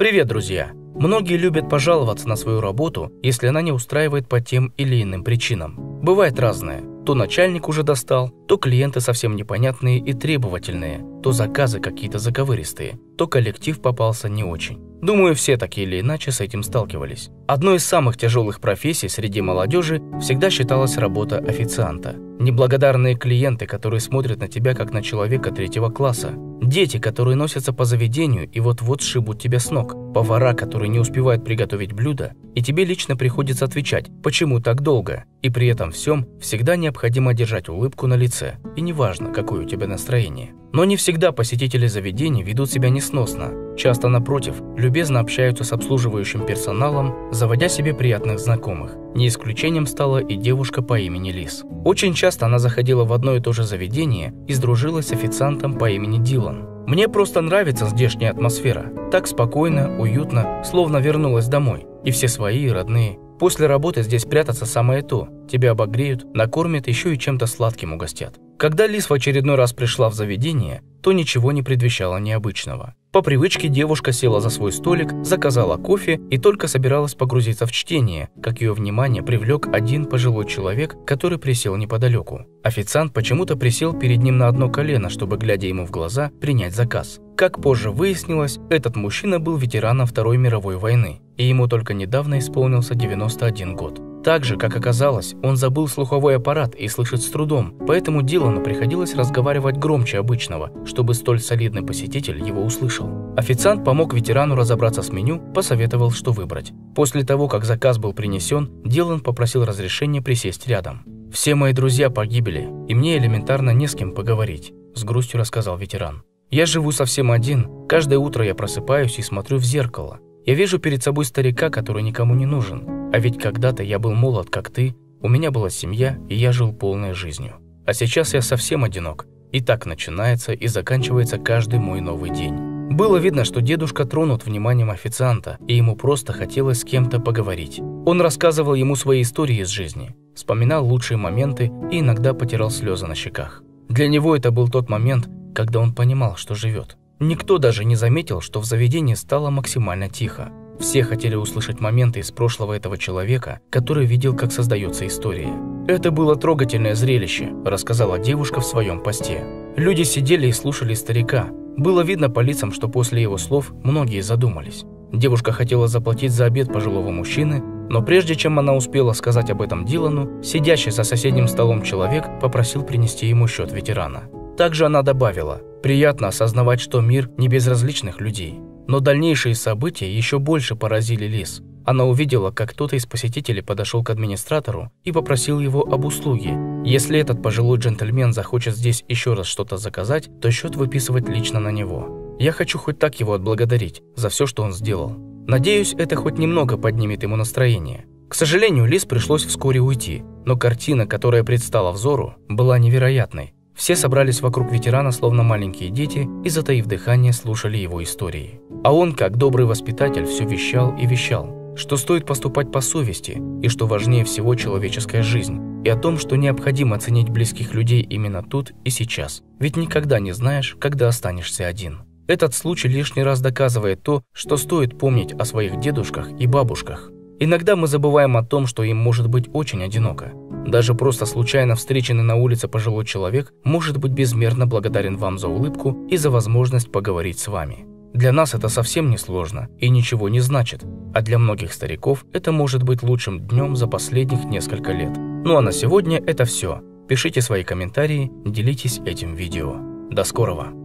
Привет, друзья! Многие любят пожаловаться на свою работу, если она не устраивает по тем или иным причинам. Бывает разное. То начальник уже достал, то клиенты совсем непонятные и требовательные, то заказы какие-то заковыристые, то коллектив попался не очень. Думаю, все так или иначе с этим сталкивались. Одной из самых тяжелых профессий среди молодежи всегда считалась работа официанта. Неблагодарные клиенты, которые смотрят на тебя как на человека третьего класса. Дети, которые носятся по заведению и вот-вот сшибут тебя с ног. Повара, которые не успевают приготовить блюдо, и тебе лично приходится отвечать, почему так долго. И при этом всем всегда необходимо держать улыбку на лице, и неважно, какое у тебя настроение. Но не всегда посетители заведений ведут себя несносно. Часто, напротив, любезно общаются с обслуживающим персоналом, заводя себе приятных знакомых. Не исключением стала и девушка по имени Лис. Очень часто она заходила в одно и то же заведение и сдружилась с официантом по имени Дилан. Мне просто нравится здешняя атмосфера. Так спокойно, уютно, словно вернулась домой. И все свои, родные. После работы здесь прятаться самое то. Тебя обогреют, накормят, еще и чем-то сладким угостят. Когда Лис в очередной раз пришла в заведение, то ничего не предвещало необычного. По привычке девушка села за свой столик, заказала кофе и только собиралась погрузиться в чтение, как ее внимание привлек один пожилой человек, который присел неподалеку. Официант почему-то присел перед ним на одно колено, чтобы, глядя ему в глаза, принять заказ. Как позже выяснилось, этот мужчина был ветераном Второй мировой войны, и ему только недавно исполнился 91 год. Так же, как оказалось, он забыл слуховой аппарат и слышит с трудом, поэтому Дилану приходилось разговаривать громче обычного, чтобы столь солидный посетитель его услышал. Официант помог ветерану разобраться с меню, посоветовал, что выбрать. После того, как заказ был принесен, Дилан попросил разрешения присесть рядом. «Все мои друзья погибли, и мне элементарно не с кем поговорить», – с грустью рассказал ветеран. «Я живу совсем один, каждое утро я просыпаюсь и смотрю в зеркало. Я вижу перед собой старика, который никому не нужен, а ведь когда-то я был молод, как ты, у меня была семья, и я жил полной жизнью. А сейчас я совсем одинок. И так начинается и заканчивается каждый мой новый день. Было видно, что дедушка тронут вниманием официанта, и ему просто хотелось с кем-то поговорить. Он рассказывал ему свои истории из жизни, вспоминал лучшие моменты и иногда потирал слезы на щеках. Для него это был тот момент, когда он понимал, что живет. Никто даже не заметил, что в заведении стало максимально тихо. Все хотели услышать моменты из прошлого этого человека, который видел, как создается история. «Это было трогательное зрелище», – рассказала девушка в своем посте. Люди сидели и слушали старика. Было видно по лицам, что после его слов многие задумались. Девушка хотела заплатить за обед пожилого мужчины, но прежде чем она успела сказать об этом Дилану, сидящий за соседним столом человек попросил принести ему счет ветерана. Также она добавила, приятно осознавать, что мир не безразличных людей. Но дальнейшие события еще больше поразили Лис. Она увидела, как кто-то из посетителей подошел к администратору и попросил его об услуге. Если этот пожилой джентльмен захочет здесь еще раз что-то заказать, то счет выписывать лично на него. Я хочу хоть так его отблагодарить за все, что он сделал. Надеюсь, это хоть немного поднимет ему настроение. К сожалению, Лис пришлось вскоре уйти, но картина, которая предстала взору, была невероятной. Все собрались вокруг ветерана, словно маленькие дети, и, затаив дыхание, слушали его истории. А он, как добрый воспитатель, все вещал и вещал, что стоит поступать по совести, и что важнее всего человеческая жизнь, и о том, что необходимо ценить близких людей именно тут и сейчас, ведь никогда не знаешь, когда останешься один. Этот случай лишний раз доказывает то, что стоит помнить о своих дедушках и бабушках. Иногда мы забываем о том, что им может быть очень одиноко, даже просто случайно встреченный на улице пожилой человек может быть безмерно благодарен вам за улыбку и за возможность поговорить с вами. Для нас это совсем не сложно и ничего не значит, а для многих стариков это может быть лучшим днем за последних несколько лет. Ну а на сегодня это все. Пишите свои комментарии, делитесь этим видео. До скорого!